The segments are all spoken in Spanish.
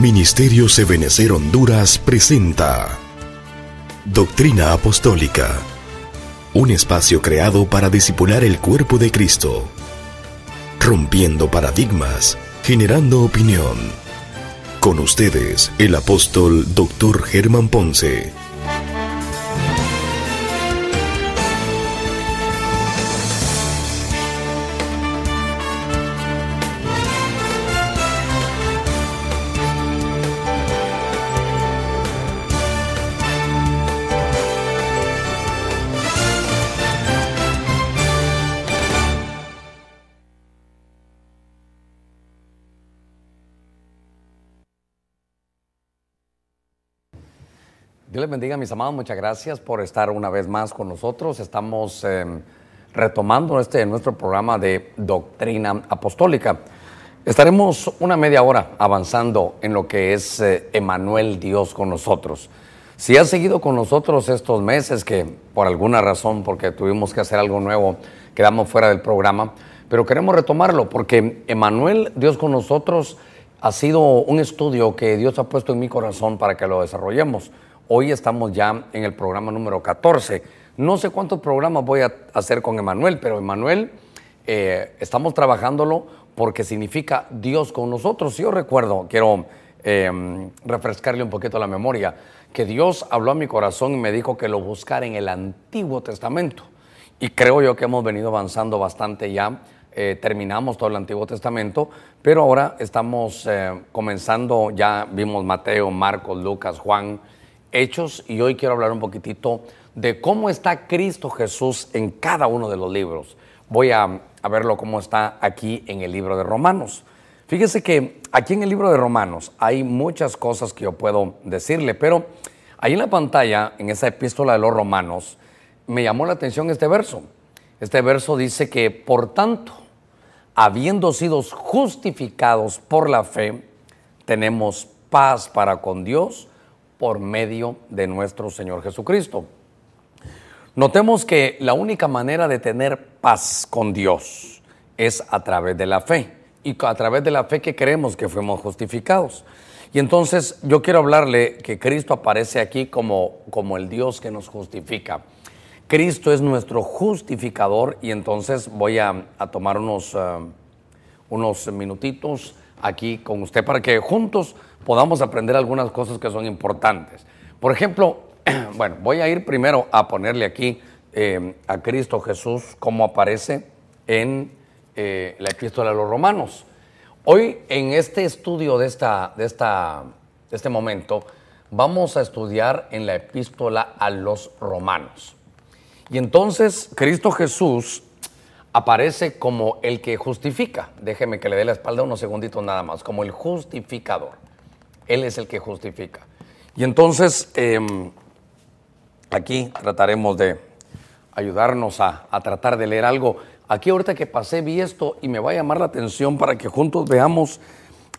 Ministerio Sebenecer Honduras presenta Doctrina Apostólica, un espacio creado para disipular el cuerpo de Cristo, rompiendo paradigmas, generando opinión. Con ustedes, el apóstol Dr. Germán Ponce. Dios les bendiga, mis amados. Muchas gracias por estar una vez más con nosotros. Estamos eh, retomando este nuestro programa de doctrina apostólica. Estaremos una media hora avanzando en lo que es eh, Emanuel Dios con nosotros. Si has seguido con nosotros estos meses, que por alguna razón, porque tuvimos que hacer algo nuevo, quedamos fuera del programa, pero queremos retomarlo porque Emanuel Dios con nosotros ha sido un estudio que Dios ha puesto en mi corazón para que lo desarrollemos. Hoy estamos ya en el programa número 14. No sé cuántos programas voy a hacer con Emanuel, pero Emanuel eh, estamos trabajándolo porque significa Dios con nosotros. Yo recuerdo, quiero eh, refrescarle un poquito la memoria, que Dios habló a mi corazón y me dijo que lo buscara en el Antiguo Testamento. Y creo yo que hemos venido avanzando bastante ya. Eh, terminamos todo el Antiguo Testamento, pero ahora estamos comenzando, ya vimos Mateo, Marcos, Lucas, Juan, Hechos y hoy quiero hablar un poquitito de cómo está Cristo Jesús en cada uno de los libros. Voy a, verlo cómo está aquí en el libro de Romanos. Fíjese que aquí en el libro de Romanos hay muchas cosas que yo puedo decirle, pero ahí en la pantalla, en esa epístola de los Romanos, me llamó la atención este verso. Este verso dice que, por tanto, habiendo sido justificados por la fe, tenemos paz para con Dios por medio de nuestro Señor Jesucristo. Notemos que la única manera de tener paz con Dios es a través de la fe y a través de la fe que creemos que fuimos justificados. Y entonces yo quiero hablarle que Cristo aparece aquí como, como el Dios que nos justifica. Cristo es nuestro justificador y entonces voy a, tomar unos, uh, unos minutitos aquí con usted para que juntos podamos aprender algunas cosas que son importantes. Por ejemplo, bueno, voy a ir primero a ponerle aquí eh, a Cristo Jesús como aparece en eh, la epístola de los romanos. Hoy en este estudio de, esta, de, esta, de este momento vamos a estudiar en la epístola a los romanos. Y entonces Cristo Jesús aparece como el que justifica. Déjeme que le dé la espalda unos segunditos nada más, como el justificador. Él es el que justifica. Y entonces, em, aquí trataremos de ayudarnos a, tratar de leer algo. Aquí ahorita que pasé vi esto y me va a llamar la atención para que juntos veamos.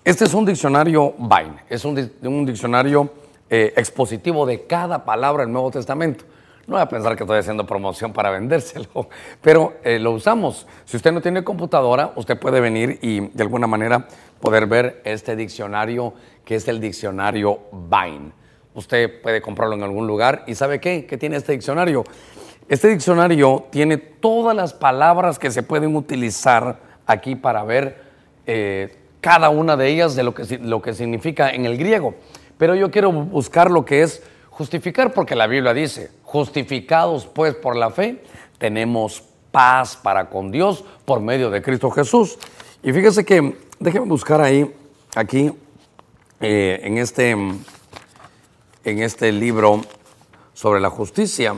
Este es un diccionario Vine, es un, diccionario eh, expositivo de cada palabra del Nuevo Testamento. No voy a pensar que estoy haciendo promoción para vendérselo, pero eh, lo usamos. Si usted no tiene computadora, usted puede venir y de alguna manera poder ver este diccionario que es el diccionario Vine. Usted puede comprarlo en algún lugar y ¿sabe qué? ¿Qué tiene este diccionario? Este diccionario tiene todas las palabras que se pueden utilizar aquí para ver eh, cada una de ellas de lo que, lo que significa en el griego. Pero yo quiero buscar lo que es justificar porque la Biblia dice, justificados pues por la fe, tenemos paz para con Dios por medio de Cristo Jesús. Y fíjese que, déjenme buscar ahí, aquí, eh, en, este, en este libro sobre la justicia.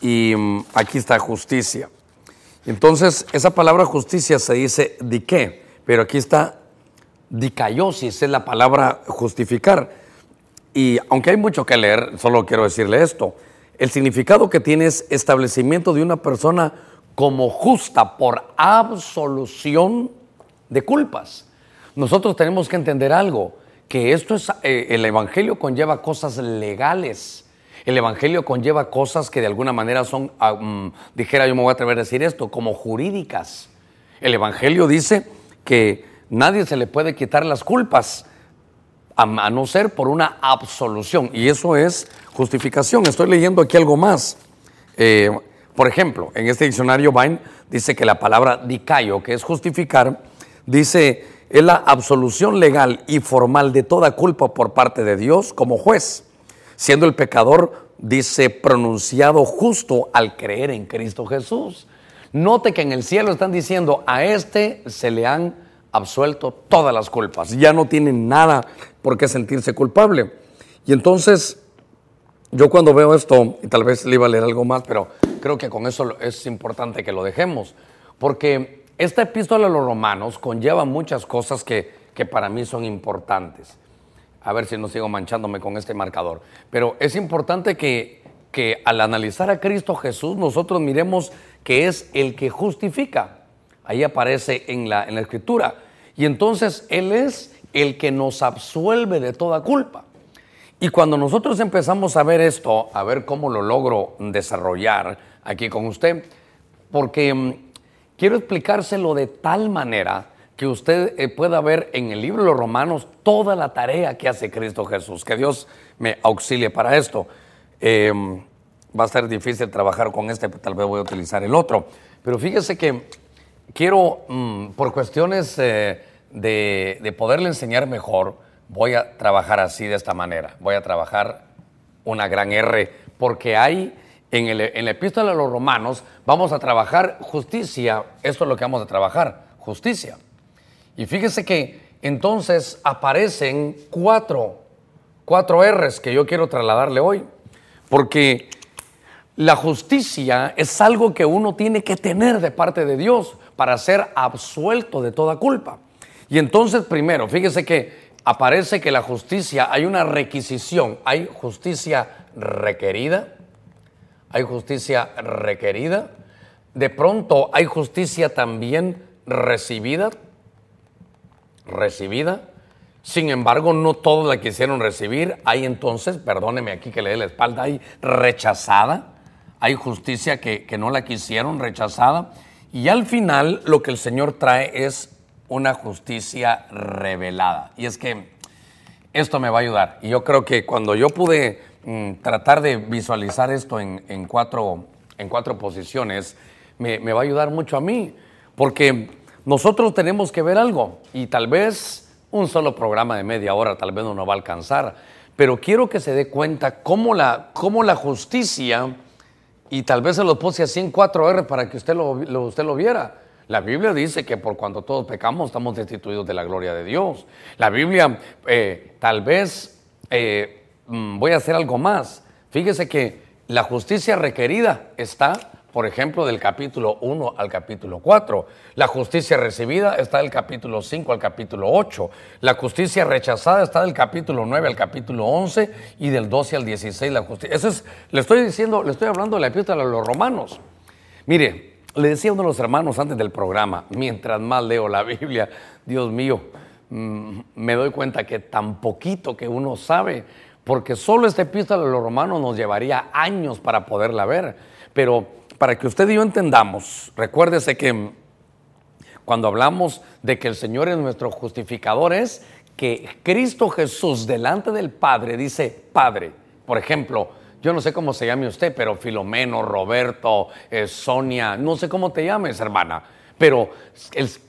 Y mm, aquí está justicia. Entonces, esa palabra justicia se dice qué pero aquí está dicayosis, es la palabra justificar. Y aunque hay mucho que leer, solo quiero decirle esto. El significado que tiene es establecimiento de una persona como justa por absolución de culpas. Nosotros tenemos que entender algo que esto es, eh, el Evangelio conlleva cosas legales. El Evangelio conlleva cosas que de alguna manera son, ah, mm, dijera yo me voy a atrever a decir esto, como jurídicas. El Evangelio dice que nadie se le puede quitar las culpas. A, no ser por una absolución. Y eso es justificación. Estoy leyendo aquí algo más. Eh, por ejemplo, en este diccionario Vine dice que la palabra dicayo, que es justificar, dice es la absolución legal y formal de toda culpa por parte de Dios como juez, siendo el pecador, dice, pronunciado justo al creer en Cristo Jesús. Note que en el cielo están diciendo, a este se le han absuelto todas las culpas, ya no tiene nada por qué sentirse culpable. Y entonces, yo cuando veo esto, y tal vez le iba a leer algo más, pero creo que con eso es importante que lo dejemos, porque esta epístola a los romanos conlleva muchas cosas que, que para mí son importantes. A ver si no sigo manchándome con este marcador. Pero es importante que, que al analizar a Cristo Jesús nosotros miremos que es el que justifica. Ahí aparece en la, en la escritura. Y entonces Él es el que nos absuelve de toda culpa. Y cuando nosotros empezamos a ver esto, a ver cómo lo logro desarrollar aquí con usted, porque mm, quiero explicárselo de tal manera que usted eh, pueda ver en el libro de los Romanos toda la tarea que hace Cristo Jesús. Que Dios me auxilie para esto. Em, va a ser difícil trabajar con este, tal vez voy a utilizar el otro. Pero fíjese que quiero, mm, por cuestiones eh, de, poderle enseñar mejor, voy a trabajar así de esta manera. Voy a trabajar una gran R, porque hay en, la epístola de los romanos, vamos a trabajar justicia. Esto es lo que vamos a trabajar, justicia. Y fíjese que entonces aparecen cuatro R's que yo quiero trasladarle hoy. Porque la justicia es algo que uno tiene que tener de parte de Dios para ser absuelto de toda culpa. Y entonces, primero, fíjese que aparece que la justicia, hay una requisición, hay justicia requerida, hay justicia requerida, de pronto hay justicia también recibida, recibida, sin embargo, no todos la quisieron recibir. Hay entonces, perdóneme aquí que le dé la espalda, hay rechazada hay justicia que, no la quisieron, rechazada. Y al final lo que el Señor trae es una justicia revelada. Y es que esto me va a ayudar. Y yo creo que cuando yo pude mm, tratar de visualizar esto en, cuatro, en cuatro posiciones, me, me, va a ayudar mucho a mí. Porque nosotros tenemos que ver algo. Y tal vez un solo programa de media hora tal vez no nos va a alcanzar. Pero quiero que se dé cuenta cómo la, cómo la justicia y tal vez se lo puse así en 4R para que usted lo, usted lo viera. La Biblia dice que por cuanto todos pecamos estamos destituidos de la gloria de Dios. La Biblia, eh, tal vez, eh, mm, voy a hacer algo más. Fíjese que la justicia requerida está por ejemplo, del capítulo 1 al capítulo 4. La justicia recibida está del capítulo 5 al capítulo 8. La justicia rechazada está del capítulo 9 al capítulo 11 y del 12 al 16 la justicia. Eso es, le estoy diciendo, le estoy hablando de la epístola de los romanos. Mire, le decía uno de los hermanos antes del programa, mientras más leo la Biblia, Dios mío, mm, me doy cuenta que tan poquito que uno sabe, porque solo esta epístola de los romanos nos llevaría años para poderla ver. Pero para que usted y yo entendamos, recuérdese que cuando hablamos de que el Señor es nuestro justificador es que Cristo Jesús delante del Padre dice Padre. Por ejemplo, yo no sé cómo se llame usted, pero Filomeno, Roberto, eh, Sonia, no sé cómo te llames, hermana. Pero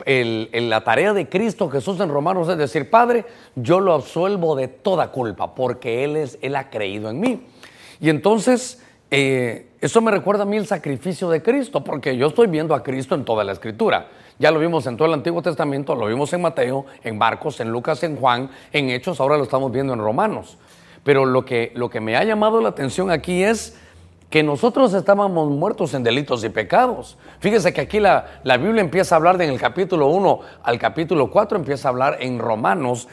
la tarea de Cristo Jesús en Romanos es decir, Padre, yo lo absuelvo de toda culpa porque Él, es, él ha creído en mí. Y entonces eh, eso me recuerda a mí el sacrificio de Cristo, porque yo estoy viendo a Cristo en toda la escritura. Ya lo vimos en todo el Antiguo Testamento, lo vimos en Mateo, en Marcos, en Lucas, en Juan, en Hechos, ahora lo estamos viendo en Romanos. Pero lo que, lo que me ha llamado la atención aquí es que nosotros estábamos muertos en delitos y pecados. Fíjese que aquí la, la Biblia empieza a hablar en el capítulo 1 al capítulo 4, empieza a hablar en Romanos,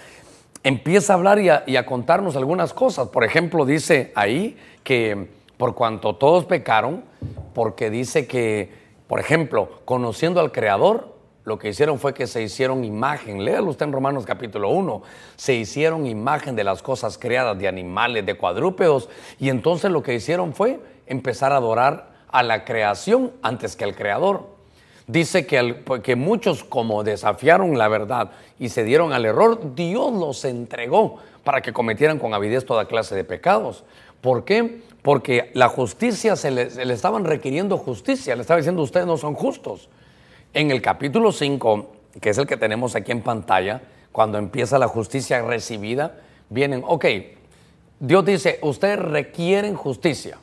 empieza a hablar y a contarnos algunas cosas. Por ejemplo, dice ahí que por cuanto todos pecaron, porque dice que, por ejemplo, conociendo al Creador, lo que hicieron fue que se hicieron imagen, léalo usted en Romanos capítulo 1, se hicieron imagen de las cosas creadas, de animales, de cuadrúpedos, y entonces lo que hicieron fue empezar a adorar a la creación antes que al Creador. Dice que, que muchos como desafiaron la verdad y se dieron al error, Dios los entregó para que cometieran con avidez toda clase de pecados. ¿Por qué? Porque la justicia, se le, le estaban requiriendo justicia, le estaba diciendo ustedes no son justos. En el capítulo 5, que es el que tenemos aquí en pantalla, cuando empieza la justicia recibida, vienen, ok, Dios dice, ustedes requieren justicia,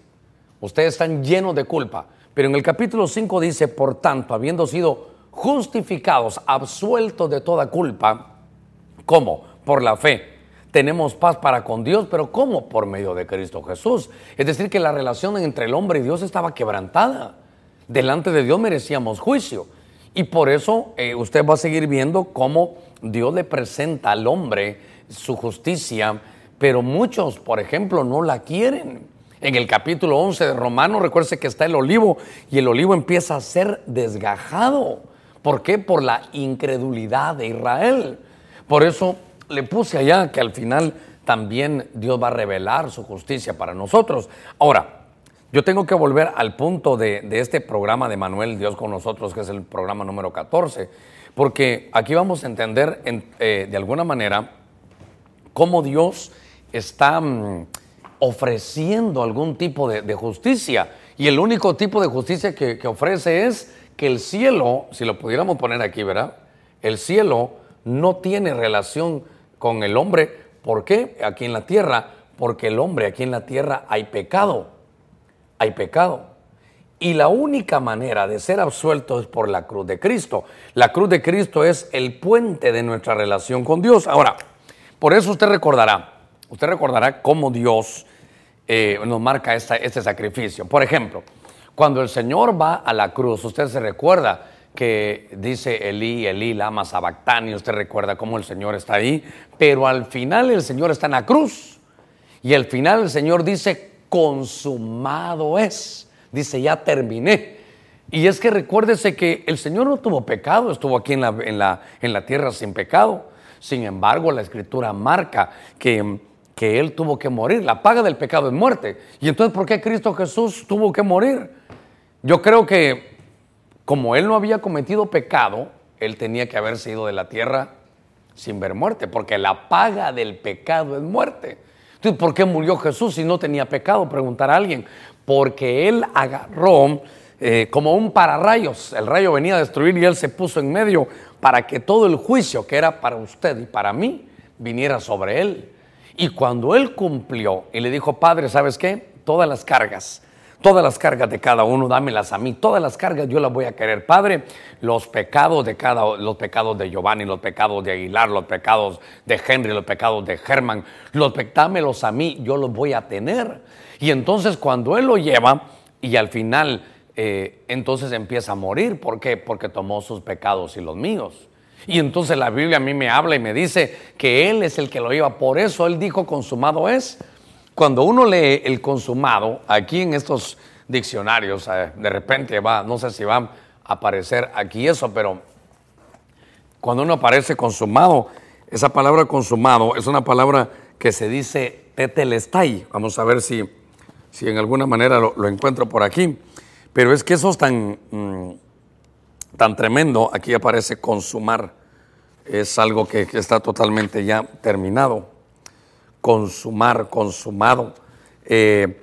ustedes están llenos de culpa, pero en el capítulo 5 dice, por tanto, habiendo sido justificados, absueltos de toda culpa, ¿cómo? Por la fe. Tenemos paz para con Dios, pero ¿cómo? Por medio de Cristo Jesús. Es decir, que la relación entre el hombre y Dios estaba quebrantada. Delante de Dios merecíamos juicio. Y por eso eh, usted va a seguir viendo cómo Dios le presenta al hombre su justicia, pero muchos, por ejemplo, no la quieren. En el capítulo 11 de Romanos, recuerde que está el olivo y el olivo empieza a ser desgajado. ¿Por qué? Por la incredulidad de Israel. Por eso le puse allá que al final también Dios va a revelar su justicia para nosotros. Ahora, yo tengo que volver al punto de, este programa de Manuel Dios con nosotros, que es el programa número 14, porque aquí vamos a entender eh, de alguna manera cómo Dios está mm, ofreciendo algún tipo de, justicia. Y el único tipo de justicia que, que ofrece es que el cielo, si lo pudiéramos poner aquí, ¿verdad? El cielo no tiene relación con el hombre. ¿Por qué? Aquí en la tierra, porque el hombre aquí en la tierra hay pecado. Hay pecado. Y la única manera de ser absuelto es por la cruz de Cristo. La cruz de Cristo es el puente de nuestra relación con Dios. Ahora, por eso usted recordará, usted recordará cómo Dios eh, nos marca este sacrificio. Por ejemplo, cuando el Señor va a la cruz, usted se recuerda que dice Elí, Elí, lama sabactani, usted recuerda cómo el Señor está ahí, pero al final el Señor está en la cruz y al final el Señor dice, consumado es, dice, ya terminé. Y es que recuérdese que el Señor no tuvo pecado, estuvo aquí en la, en la, en la tierra sin pecado. Sin embargo, la escritura marca que, que Él tuvo que morir. La paga del pecado es muerte. Y entonces, ¿por qué Cristo Jesús tuvo que morir? Yo creo que como Él no había cometido pecado, Él tenía que haberse ido de la tierra sin ver muerte, porque la paga del pecado es muerte. Entonces, ¿por qué murió Jesús si no tenía pecado? Preguntará alguien. Porque Él agarró eh, como un pararrayos. El rayo venía a destruir y Él se puso en medio para que todo el juicio que era para usted y para mí viniera sobre Él. Y cuando Él cumplió y le dijo, Padre, ¿sabes qué? Todas las cargas Todas las cargas de cada uno, dámelas a mí. Todas las cargas yo las voy a querer. Padre, los pecados de cada, los pecados de Giovanni, los pecados de Aguilar, los pecados de Henry, los pecados de Germán, los dámelos a mí, yo los voy a tener. Y entonces cuando él lo lleva y al final eh, entonces empieza a morir. ¿Por qué? Porque tomó sus pecados y los míos. Y entonces la Biblia a mí me habla y me dice que Él es el que lo lleva. Por eso Él dijo, consumado es. Cuando uno lee el consumado, aquí en estos diccionarios, eh, de repente va, no sé si va a aparecer aquí eso, pero cuando uno aparece consumado, esa palabra consumado es una palabra que se dice tetelestai. Vamos a ver si, si en alguna manera lo, encuentro por aquí. Pero es que eso es tan, mm, tan tremendo. Aquí aparece consumar. Es algo que está totalmente ya terminado consumar, consumado. Eh,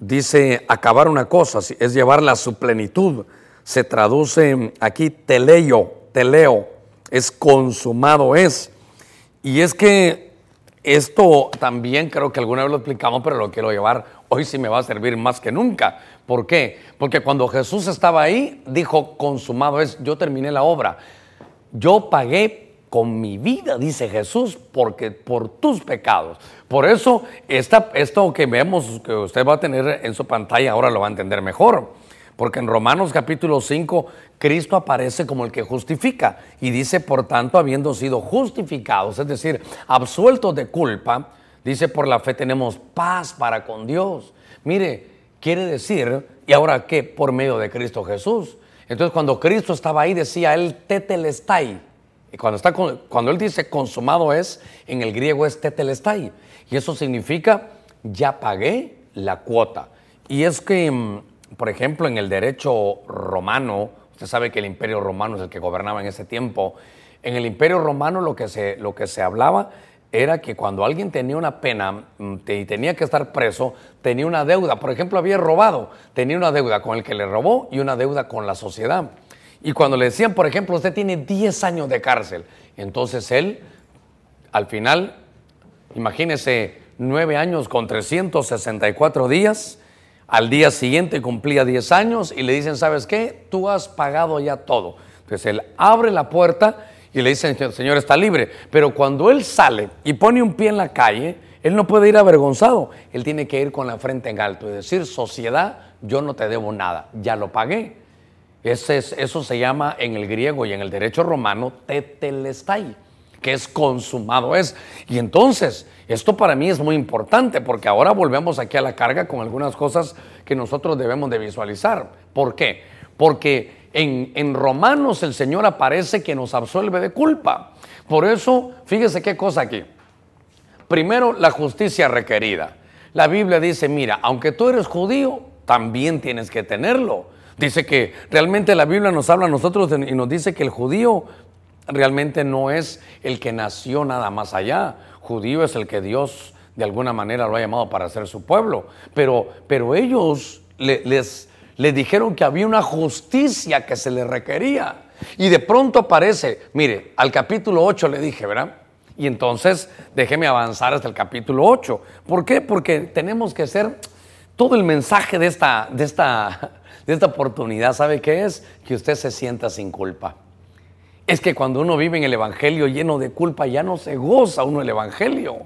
dice acabar una cosa, es llevarla a su plenitud. Se traduce aquí teleo, teleo, es consumado es. Y es que esto también creo que alguna vez lo explicamos, pero lo quiero llevar hoy sí me va a servir más que nunca. ¿Por qué? Porque cuando Jesús estaba ahí, dijo, consumado es, yo terminé la obra. Yo pagué con mi vida, dice Jesús, porque por tus pecados. Por eso, esta, esto que vemos, que usted va a tener en su pantalla, ahora lo va a entender mejor. Porque en Romanos capítulo 5, Cristo aparece como el que justifica y dice, por tanto, habiendo sido justificados, es decir, absueltos de culpa, dice, por la fe tenemos paz para con Dios. Mire, quiere decir, ¿y ahora qué? Por medio de Cristo Jesús. Entonces, cuando Cristo estaba ahí, decía, Él tetelestai, y cuando, está, cuando él dice consumado es, en el griego es tetelestai. Y eso significa ya pagué la cuota. Y es que, mm, por ejemplo, en el derecho romano, usted sabe que el imperio romano es el que gobernaba en ese tiempo, en el imperio romano lo que se, lo que se hablaba era que cuando alguien tenía una pena mm, y tenía que estar preso, tenía una deuda. Por ejemplo, había robado, tenía una deuda con el que le robó y una deuda con la sociedad. Y cuando le decían, por ejemplo, usted tiene 10 años de cárcel, entonces él, al final, imagínese, 9 años con 364 días, al día siguiente cumplía 10 años y le dicen, ¿sabes qué? Tú has pagado ya todo. Entonces él abre la puerta y le dicen, Señor está libre. Pero cuando él sale y pone un pie en la calle, él no puede ir avergonzado. Él tiene que ir con la frente en alto y decir, sociedad, yo no te debo nada, ya lo pagué. Eso se llama en el griego y en el derecho romano tetelestai, que es consumado es. Y entonces, esto para mí es muy importante porque ahora volvemos aquí a la carga con algunas cosas que nosotros debemos de visualizar. ¿Por qué? Porque en, Romanos el Señor aparece que nos absuelve de culpa. Por eso, fíjese qué cosa aquí. Primero, la justicia requerida. La Biblia dice, mira, aunque tú eres judío, también tienes que tenerlo. Dice que realmente la Biblia nos habla a nosotros y nos dice que el judío realmente no es el que nació nada más allá. Judío es el que Dios de alguna manera lo ha llamado para ser su pueblo. Pero, pero ellos les, le dijeron que había una justicia que se le requería. Y de pronto aparece, mire, al capítulo 8 le dije, ¿verdad? Y entonces déjeme avanzar hasta el capítulo 8. ¿Por qué? Porque tenemos que ser todo el mensaje de esta, de esta, de esta oportunidad, ¿sabe qué es? Que usted se sienta sin culpa. Es que cuando uno vive en el Evangelio lleno de culpa, ya no se goza uno el Evangelio.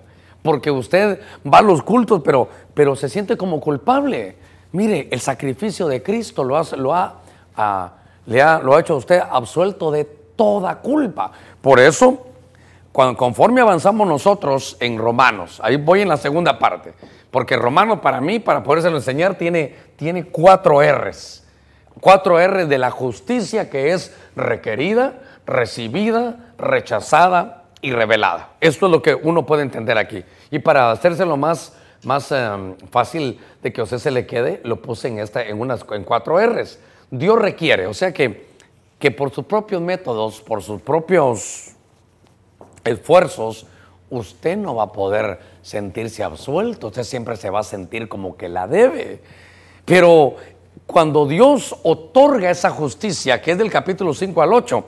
Porque usted va a los cultos, pero, pero se siente como culpable. Mire, el sacrificio de Cristo lo, lo, ha, le ha, lo ha hecho a usted absuelto de toda culpa. Por eso, cuando, conforme avanzamos nosotros en Romanos, ahí voy en la segunda parte, porque Romano para mí, para podérselo enseñar, tiene, tiene cuatro R's. Cuatro R's de la justicia que es requerida, recibida, rechazada y revelada. Esto es lo que uno puede entender aquí. Y para hacérselo más más em, fácil de que a usted se le quede, lo puse en, esta, en, unas, en cuatro R's. Dios requiere, o sea que, que por sus propios métodos, por sus propios esfuerzos, usted no va a poder sentirse absuelto, usted siempre se va a sentir como que la debe. Pero cuando Dios otorga esa justicia, que es del capítulo 5 al 8,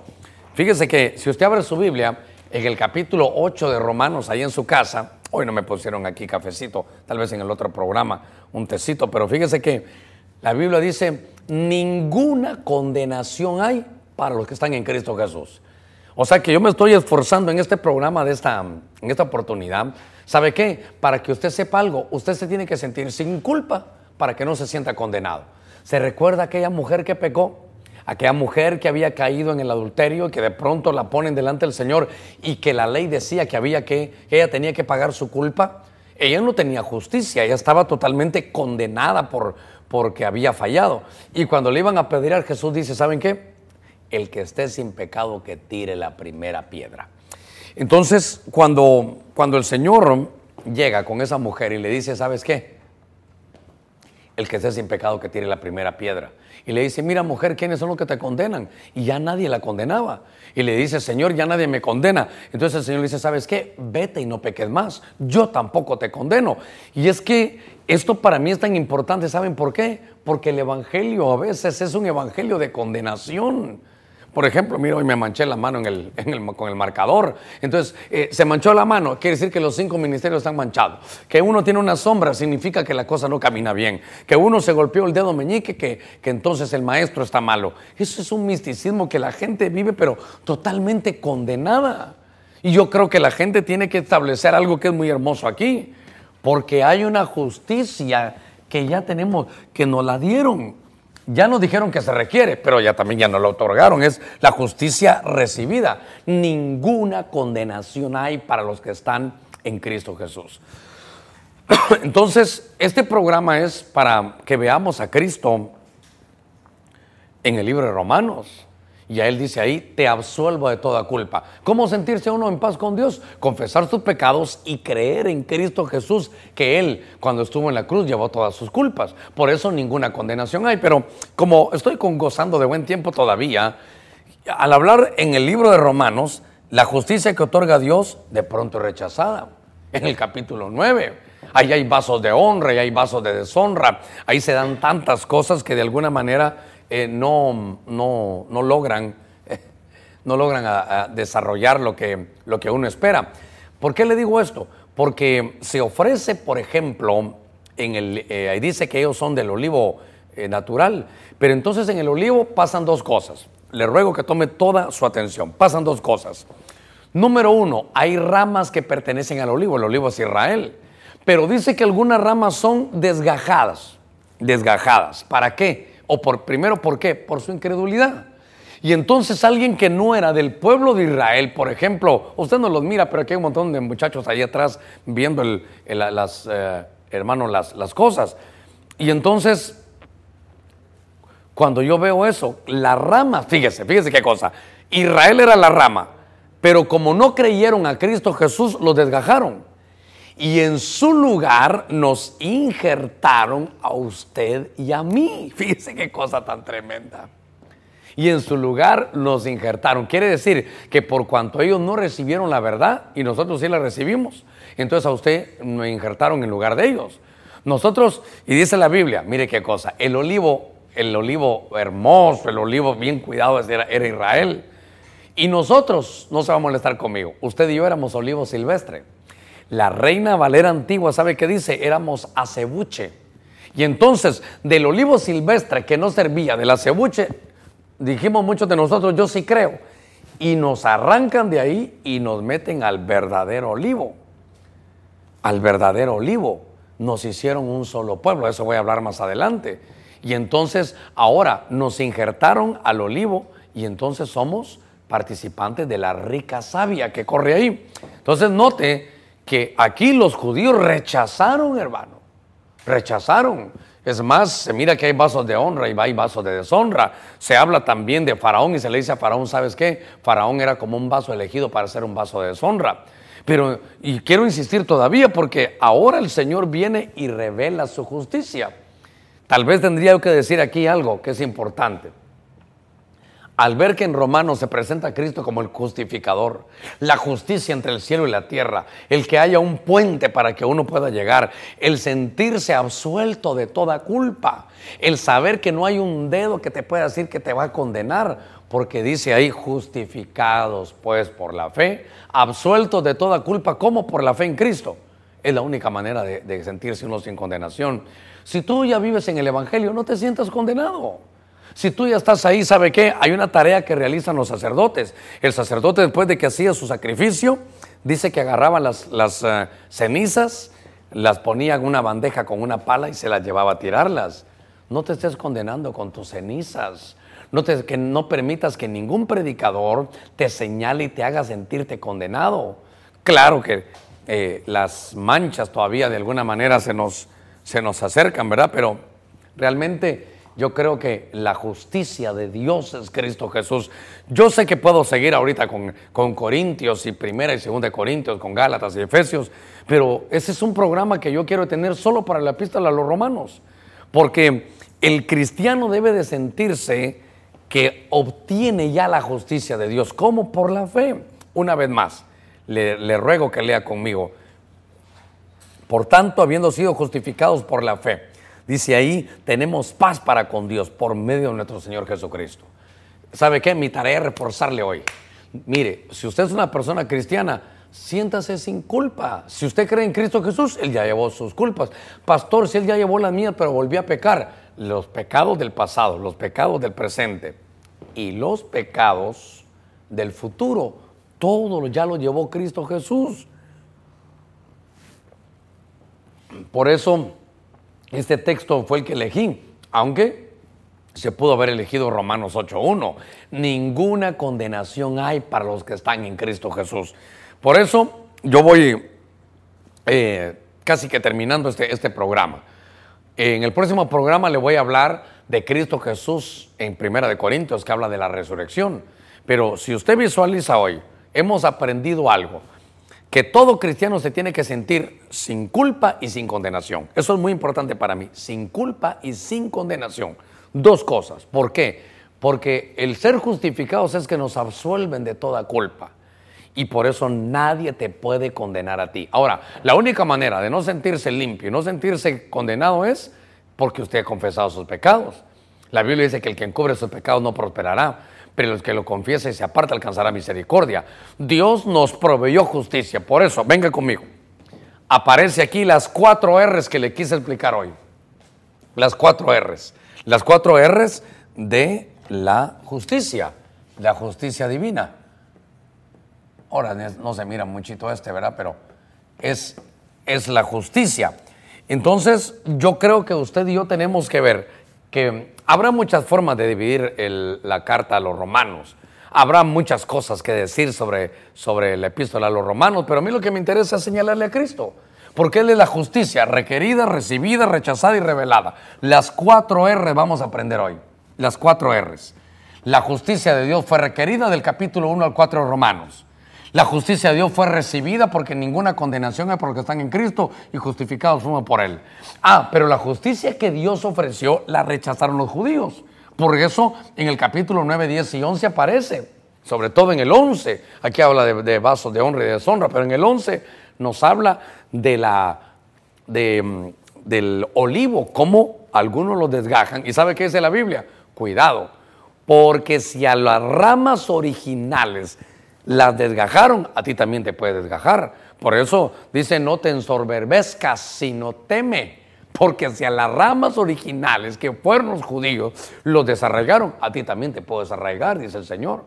fíjese que si usted abre su Biblia, en el capítulo 8 de Romanos, ahí en su casa, Hoy no me pusieron aquí cafecito, tal vez en el otro programa un tecito, pero fíjese que la Biblia dice, ninguna condenación hay para los que están en Cristo Jesús. O sea que yo me estoy esforzando en este programa de esta, en esta oportunidad. ¿Sabe qué? Para que usted sepa algo, usted se tiene que sentir sin culpa para que no se sienta condenado. ¿Se recuerda aquella mujer que pecó? aquella mujer que había caído en el adulterio y que de pronto la ponen delante del Señor y que la ley decía que había que, ella tenía que pagar su culpa. Ella no tenía justicia, ella estaba totalmente condenada por porque había fallado. Y cuando le iban a pedir a Jesús dice, ¿saben qué? El que esté sin pecado que tire la primera piedra. Entonces, cuando, cuando el Señor llega con esa mujer y le dice, ¿sabes qué? El que esté sin pecado que tire la primera piedra y le dice, mira mujer, ¿quiénes son los que te condenan? Y ya nadie la condenaba. Y le dice, Señor, ya nadie me condena. Entonces el Señor le dice, ¿sabes qué? Vete y no peques más. Yo tampoco te condeno. Y es que esto para mí es tan importante, ¿saben por qué? Porque el Evangelio a veces es un Evangelio de condenación. Por ejemplo, mira, hoy me manché la mano en el, con el marcador. Entonces, eh, se manchó la mano, quiere decir que los cinco ministerios están manchados. Que uno tiene una sombra significa que la cosa no camina bien. Que uno se golpeó el dedo meñique, que, que entonces el maestro está malo. Eso es un misticismo que la gente vive, pero totalmente condenada. Y yo creo que la gente tiene que establecer algo que es muy hermoso aquí. Porque hay una justicia que ya tenemos, que nos la dieron ya nos dijeron que se requiere, pero ya también ya nos lo otorgaron, es la justicia recibida. Ninguna condenación hay para los que están en Cristo Jesús. Entonces, este programa es para que veamos a Cristo en el libro de Romanos. Y él dice ahí, te absuelvo de toda culpa. ¿Cómo sentirse uno en paz con Dios? Confesar sus pecados y creer en Cristo Jesús, que Él cuando estuvo en la cruz llevó todas sus culpas. Por eso ninguna condenación hay. Pero como estoy con gozando de buen tiempo todavía, al hablar en el libro de Romanos, La justicia que otorga Dios de pronto es rechazada. En el capítulo 9, ahí hay vasos de honra y hay vasos de deshonra. Ahí se dan tantas cosas que de alguna manera eh, no, no, no, logran, no logran desarrollar lo que, lo que uno espera. ¿Por qué le digo esto? Porque se ofrece, por ejemplo, en el, eh, ahí dice que ellos son del olivo eh, natural, pero entonces en el olivo pasan dos cosas. Le ruego que tome toda su atención. Pasan dos cosas. Número uno, hay ramas que pertenecen al olivo, el olivo es Israel, pero dice que algunas ramas son desgajadas, desgajadas. ¿Para qué? O por primero, ¿por qué? Por su incredulidad. Y entonces alguien que no era del pueblo de Israel, por ejemplo, usted no los mira, pero aquí hay un montón de muchachos ahí atrás viendo las, eh, las, las cosas. Y entonces, cuando yo veo eso, la rama, fíjese, fíjese qué cosa, Israel era la rama, pero como no creyeron a Cristo Jesús, los desgajaron. Y en su lugar nos injertaron a usted y a mí. Fíjese qué cosa tan tremenda y en su lugar nos injertaron. Quiere decir que por cuanto ellos no recibieron la verdad y nosotros sí la recibimos, entonces a usted nos injertaron en lugar de ellos. Nosotros, y dice la Biblia, mire qué cosa, el olivo, el olivo hermoso, el olivo bien cuidado era, era Israel. Y nosotros, no se va a molestar conmigo, usted y yo éramos olivo silvestre. La reina Valera antigua, ¿sabe qué dice? Éramos acebuche. Y entonces, del olivo silvestre que no servía, del acebuche, dijimos muchos de nosotros, yo sí creo, y nos arrancan de ahí y nos meten al verdadero olivo, al verdadero olivo. Nos hicieron un solo pueblo, eso voy a hablar más adelante. Y entonces ahora nos injertaron al olivo y entonces somos participantes de la rica savia que corre ahí. Entonces note que aquí los judíos rechazaron, hermano, rechazaron es más, se mira que hay vasos de honra y hay vasos de deshonra. Se habla también de Faraón y se le dice a Faraón, ¿sabes qué? Faraón era como un vaso elegido para ser un vaso de deshonra. Pero, y quiero insistir todavía porque ahora el Señor viene y revela su justicia. Tal vez tendría que decir aquí algo que es importante al ver que en Romanos se presenta a Cristo como el justificador, la justicia entre el cielo y la tierra, el que haya un puente para que uno pueda llegar, el sentirse absuelto de toda culpa, el saber que no hay un dedo que te pueda decir que te va a condenar, porque dice ahí justificados pues por la fe, absueltos de toda culpa como por la fe en Cristo. Es la única manera de, de sentirse uno sin condenación. Si tú ya vives en el Evangelio, no te sientas condenado. Si tú ya estás ahí, ¿sabe qué? Hay una tarea que realizan los sacerdotes. El sacerdote después de que hacía su sacrificio, dice que agarraba las, eh, cenizas, las ponía en una bandeja con una pala y se las llevaba a tirarlas. No te estés condenando con tus cenizas. No te, que no permitas que ningún predicador te señale y te haga sentirte condenado. Claro que eh, las manchas todavía de alguna manera se nos, se nos acercan, ¿verdad? Pero realmente yo creo que la justicia de Dios es Cristo Jesús. Yo sé que puedo seguir ahorita con, con Corintios y primera y segunda de Corintios, con Gálatas y Efesios, pero ese es un programa que yo quiero tener solo para la epístola a los romanos, porque el cristiano debe de sentirse que obtiene ya la justicia de Dios, como por la fe. Una vez más, le, le ruego que lea conmigo. Por tanto, habiendo sido justificados por la fe, Dice ahí, tenemos paz para con Dios por medio de nuestro Señor Jesucristo. ¿Sabe qué? Mi tarea es reforzarle hoy. Mire, si usted es una persona cristiana, siéntase sin culpa. Si usted cree en Cristo Jesús, Él ya llevó sus culpas. Pastor, si Él ya llevó las mías, pero volvió a pecar, los pecados del pasado, los pecados del presente y los pecados del futuro, todo ya lo llevó Cristo Jesús. Por eso este texto fue el que elegí, aunque se pudo haber elegido Romanos 8.1. Ninguna condenación hay para los que están en Cristo Jesús. Por eso yo voy eh, casi que terminando este, este programa. En el próximo programa le voy a hablar de Cristo Jesús en Primera de Corintios, que habla de la resurrección. Pero si usted visualiza hoy, hemos aprendido algo que todo cristiano se tiene que sentir sin culpa y sin condenación. Eso es muy importante para mí, sin culpa y sin condenación. Dos cosas. ¿Por qué? Porque el ser justificados es que nos absuelven de toda culpa. y por eso nadie te puede condenar a ti. Ahora, la única manera de no sentirse limpio y no sentirse condenado es porque usted ha confesado sus pecados. La Biblia dice que el que encubre sus pecados no prosperará, pero el que lo confiese y se aparta alcanzará misericordia. Dios nos proveyó justicia, por eso, venga conmigo. Aparece aquí las cuatro R's que le quise explicar hoy. Las cuatro R's. Las cuatro R's de la justicia, la justicia divina. Ahora no se mira muchito este, ¿verdad? Pero es, es la justicia. Entonces, yo creo que usted y yo tenemos que ver que habrá muchas formas de dividir la carta a los romanos. Habrá muchas cosas que decir sobre, sobre la epístola a los romanos, pero a mí lo que me interesa es señalarle a Cristo. Porque Él es la justicia, requerida, recibida, rechazada y revelada. Las cuatro R vamos a aprender hoy. Las cuatro R's. La justicia de Dios fue requerida del capítulo 1 al 4 de Romanos. La justicia de Dios fue recibida porque ninguna condenación es por los que están en Cristo y justificados somos por Él. Ah, pero la justicia que Dios ofreció la rechazaron los judíos. Por eso en el capítulo 9, 10 y 11 aparece, sobre todo en el 11, aquí habla de, vasos de honra y de deshonra, pero en el 11 nos habla de la, de, del olivo, cómo algunos lo desgajan. ¿Y sabe qué dice la Biblia? Cuidado, porque si a las ramas originales las desgajaron, a ti también te puede desgajar. Por eso dice, no te ensorberbezcas, sino teme. Porque si a las ramas originales que fueron los judíos los desarraigaron, a ti también te puedo desarraigar, dice el Señor.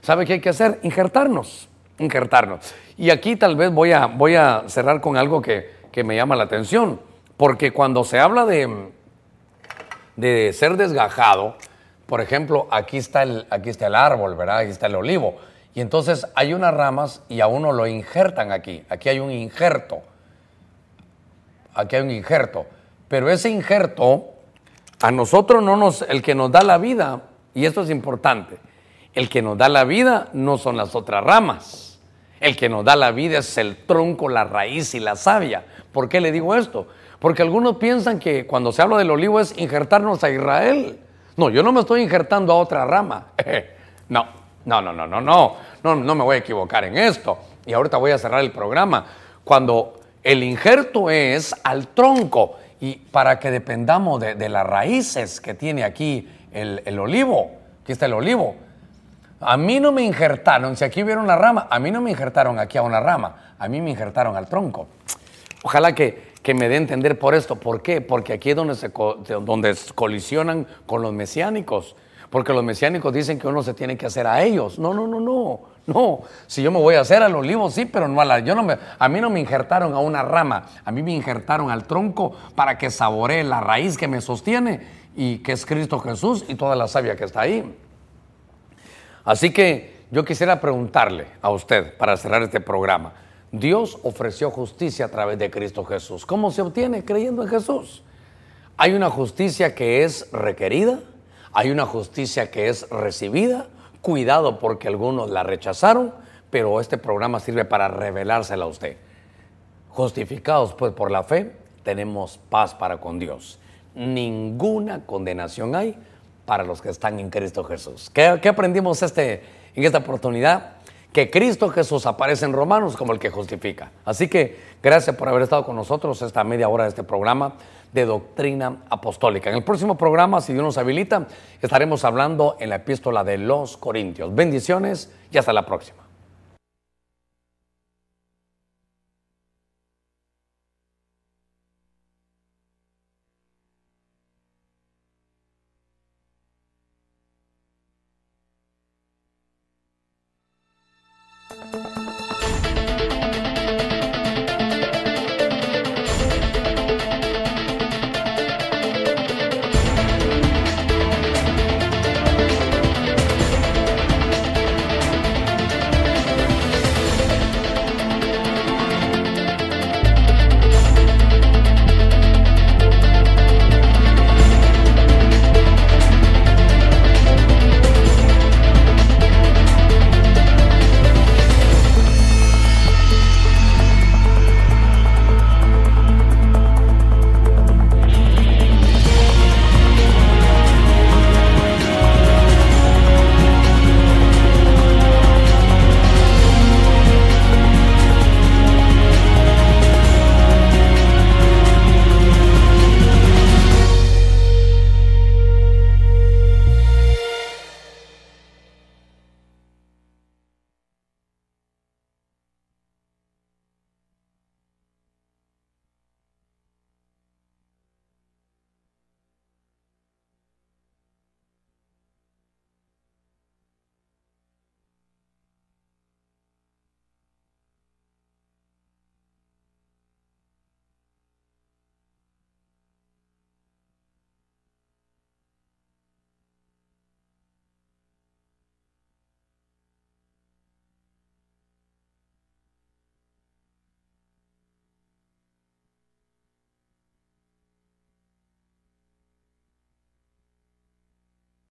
¿Sabe qué hay que hacer? Injertarnos, injertarnos. Y aquí tal vez voy a, voy a cerrar con algo que, que me llama la atención. Porque cuando se habla de, de ser desgajado, por ejemplo, aquí está, el, aquí está el árbol, ¿verdad? Aquí está el olivo. Y entonces hay unas ramas y a uno lo injertan aquí. Aquí hay un injerto. Aquí hay un injerto. Pero ese injerto, a nosotros no nos, el que nos da la vida, y esto es importante, el que nos da la vida no son las otras ramas. El que nos da la vida es el tronco, la raíz y la savia. ¿Por qué le digo esto? Porque algunos piensan que cuando se habla del olivo es injertarnos a Israel. No, yo no me estoy injertando a otra rama. no, no, no, no, no, no, no, no me voy a equivocar en esto. Y ahorita voy a cerrar el programa. Cuando el injerto es al tronco y para que dependamos de, las raíces que tiene aquí el, olivo, aquí está el olivo. A mí no me injertaron, si aquí hubiera una rama, a mí no me injertaron aquí a una rama, a mí me injertaron al tronco. Ojalá que, me dé a entender por esto. ¿Por qué? Porque aquí es donde, se, donde colisionan con los mesiánicos. Porque los mesiánicos dicen que uno se tiene que hacer a ellos. No, no, no, no. No, si yo me voy a hacer al olivo, sí, pero no a la. Yo no me, a mí no me injertaron a una rama, a mí me injertaron al tronco para que saboree la raíz que me sostiene y que es Cristo Jesús y toda la savia que está ahí. Así que yo quisiera preguntarle a usted, para cerrar este programa, Dios ofreció justicia a través de Cristo Jesús. ¿Cómo se obtiene? Creyendo en Jesús. Hay una justicia que es requerida hay una justicia que es recibida, cuidado porque algunos la rechazaron, pero este programa sirve para revelársela a usted. Justificados pues por la fe, tenemos paz para con Dios. Ninguna condenación hay para los que están en Cristo Jesús. ¿Qué, aprendimos este, en esta oportunidad? Que Cristo Jesús aparece en Romanos como el que justifica. Así que gracias por haber estado con nosotros esta media hora de este programa de doctrina apostólica. En el próximo programa, si Dios nos habilita, estaremos hablando en la epístola de los Corintios. Bendiciones y hasta la próxima.